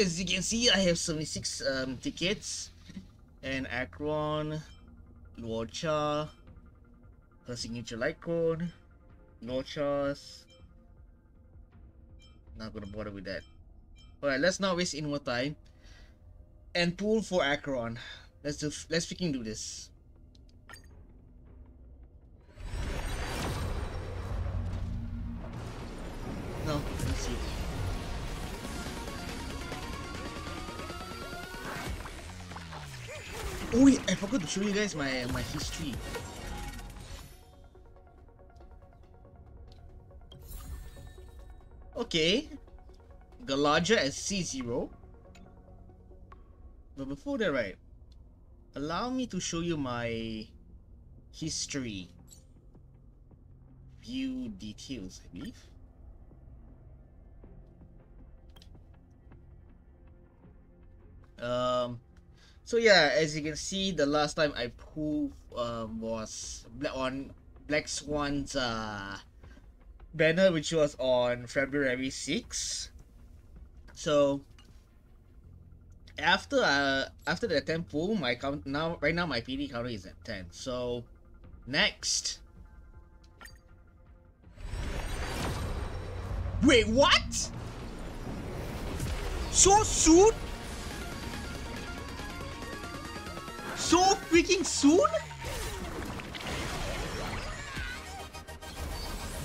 As you can see, I have 76 um, tickets, and Acheron, Luocha, her signature light cone, Luocha's. Not gonna bother with that. Alright, let's not waste any more time. And pull for Acheron. Let's do. Let's freaking do this. Oh wait, I forgot to show you guys my my history. Okay, Galaja as C0. But before that, right, allow me to show you my history. View details, I believe. Um, so yeah, as you can see, the last time I pulled um, was on Black Swan's uh, banner, which was on February 6. So after uh after the 10 pull, my count now right now my pity counter is at 10. So next. Wait, what? So soon? So freaking soon?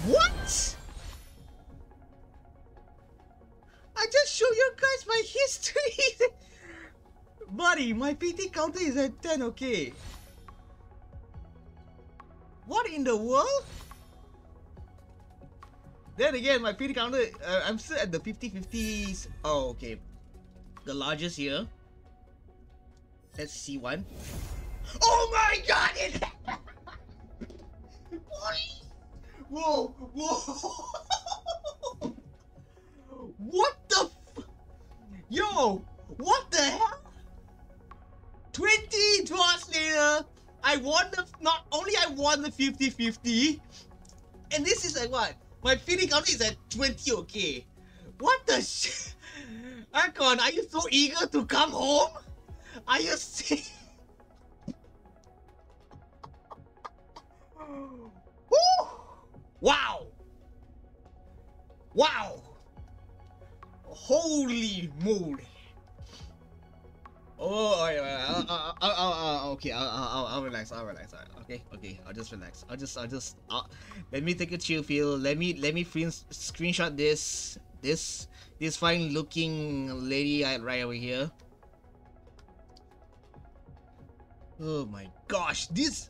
What? I just show you guys my history. Buddy, my pity counter is at 10, okay. What in the world? Then again, my pity counter, uh, I'm still at the 50-50s. Oh, okay. The largest here. See one. Oh my god! It Whoa! Whoa! what the Yo! What the hell? 20 draws later, I won the- not only I won the 50-50, and this is like what? My feeling count is at 20, okay. What the sh- Acheron, are you so eager to come home? Are you serious? Wow! Wow! Holy moly! Oh, okay, I'll, I'll, I'll relax, I'll relax, okay, okay, I'll just relax, I'll just, I'll just, I'll, let me take a chill feel, let me, let me screenshot this, this, this fine looking lady right over here. Oh my gosh, this,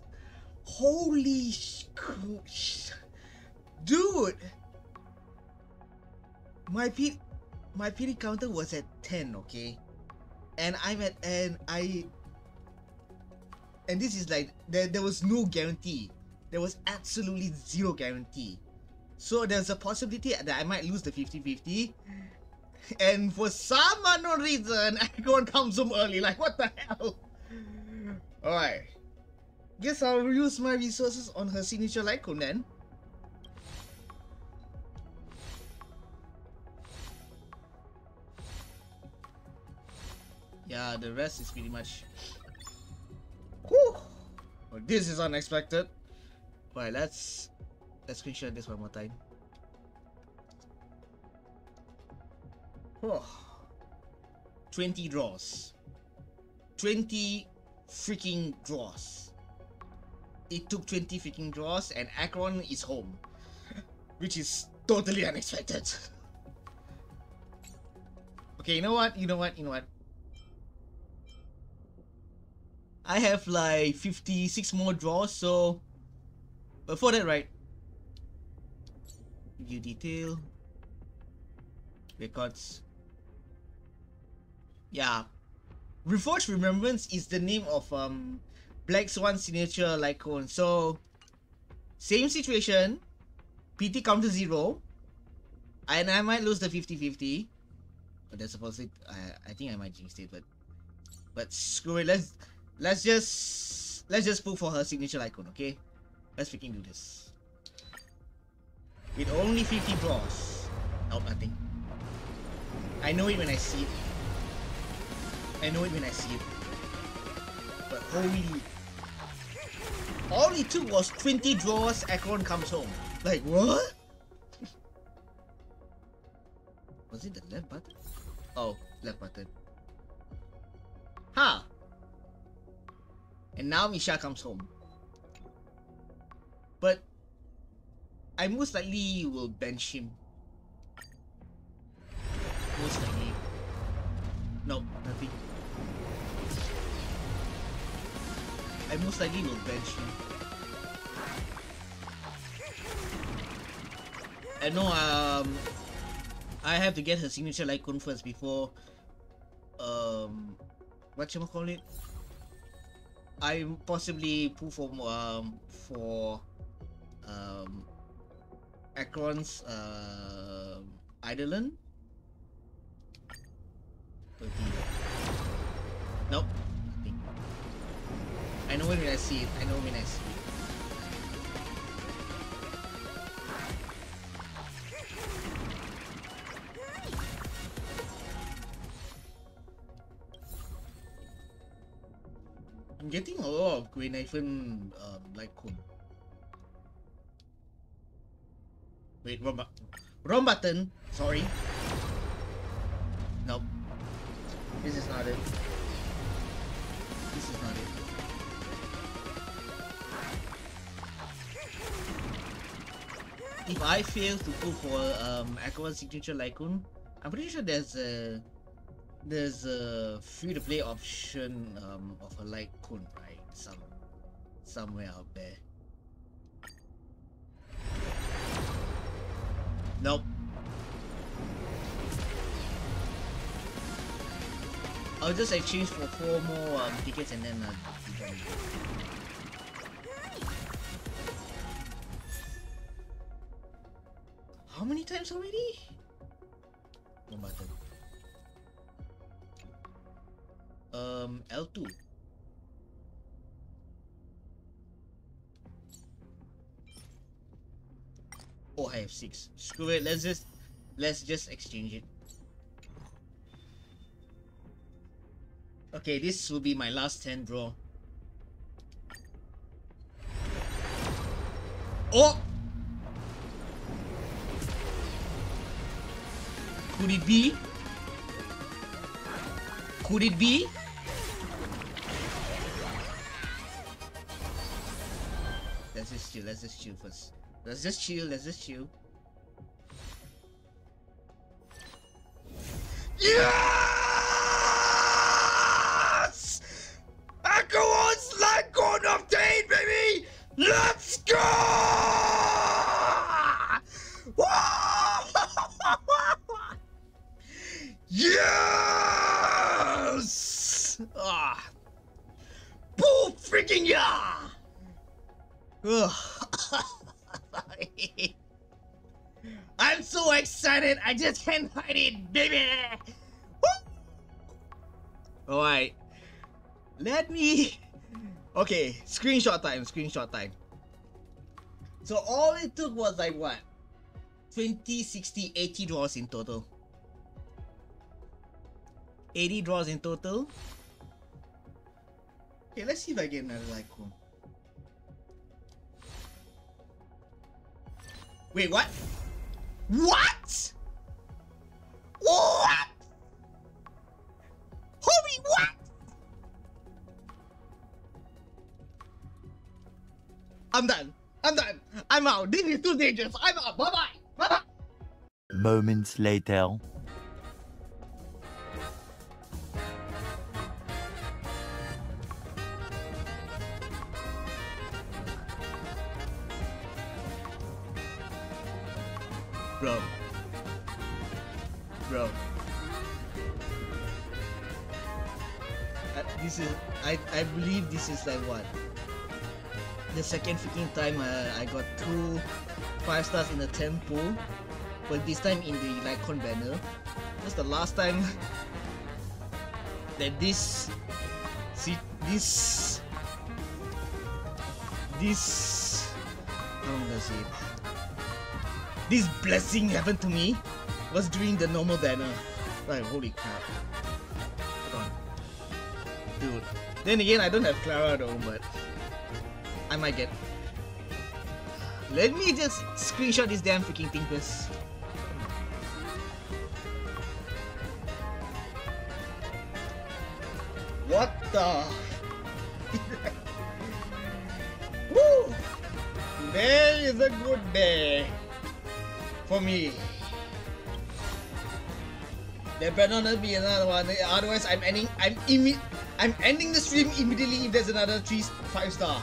holy sh- dude, my P, my pity counter was at 10, okay? and I'm at and I and this is like there, there was no guarantee. There was absolutely zero guarantee. So there's a possibility that I might lose the 50-50. And for some unknown reason, I go and come home early. Like what the hell? Alright. Guess I'll use my resources on her signature Light Cone then. Yeah, the rest is pretty much. Whew. Well, this is unexpected. Alright, let's let's screenshot this one more time. Oh. 20 draws. 20 freaking draws. It took 20 freaking draws and Acheron is home. Which is totally unexpected. okay, you know what? You know what? You know what? I have like 56 more draws, so before that, right? View detail, records. Yeah, Reforged Remembrance is the name of um Black Swan signature Light Cone. So same situation, pity counter zero, and I might lose the 50-50. But that's supposed to, I I think I might jinx it, but but screw it. Let's let's just let's just pull for her signature icon, okay? Let's freaking do this. With only 50 draws. Nope, nothing. I know it when I see it. I know it when I see it. But holy... All it took was 20 draws, Acheron comes home. Like, what? was it the left button? Oh, left button. Huh. And now Misha comes home. But I most likely will bench him. Most likely. No, nothing. I most likely will bench him. I know um I have to get her signature Light Cone first before um what you call it? I possibly pull for um for um Acheron's uh Eidolon. Nope. I know when I see it. I know when I see it. I'm getting a lot of Green Ivan um, like Kun. Wait, wrong, bu- wrong button. Sorry. Nope. This is not it. This is not it. If I fail to pull for um Aqua's signature Light Cone, I'm pretty sure there's a there's a free to play option um of a Light Cone, right? Some somewhere out there. Nope. I'll just exchange for four more um, tickets and then uh, How many times already? One button. Um, L2. Oh, I have six. Screw it. Let's just let's just exchange it. Okay, this will be my last 10 draw. Oh! Could it be? Could it be? Let's just chill, let's just chill first. Let's just chill, let's just chill. Yes! I'm so excited, I just can't hide it, baby! Alright. Let me... Okay, screenshot time, screenshot time. So all it took was like what? 20, 60, 80 draws in total. 80 draws in total. Okay, let's see if I get another Light Cone. Oh. Wait, what? What? What? Holy what? I'm done. I'm done. I'm out. This is too dangerous. I'm out. Bye bye. Bye bye. Moments later. This is I I believe this is like what? The second freaking time uh, I got two five stars in the 10 pool but this time in the Light Cone banner. That's the last time that this see this this how I it? This blessing happened to me was during the normal banner. Like, holy crap. Dude. Then again, I don't have Clara though, but I might get. Let me just screenshot this damn freaking thing first. What the? Woo! Today is a good day for me. There better not be another one. Otherwise, I'm ending. I'm imme- I'm ending the stream immediately if there's another three, five star.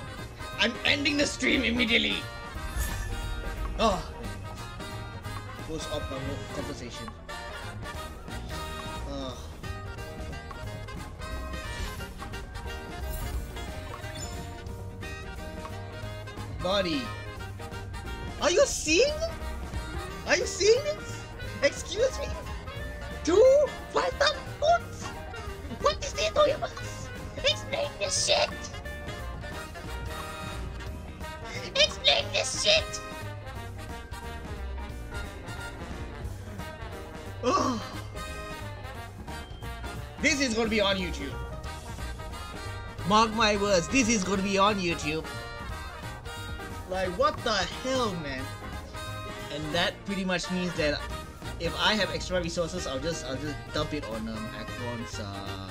I'm ending the stream immediately. Ah. Oh. Post op compensation. Oh. Ah. Body. Are you seeing? Are you seeing this? Excuse me? Two gonna be on YouTube. Mark my words, this is gonna be on YouTube. Like, what the hell, man? And that pretty much means that if I have extra resources, I'll just I'll just dump it on um, Acheron's uh.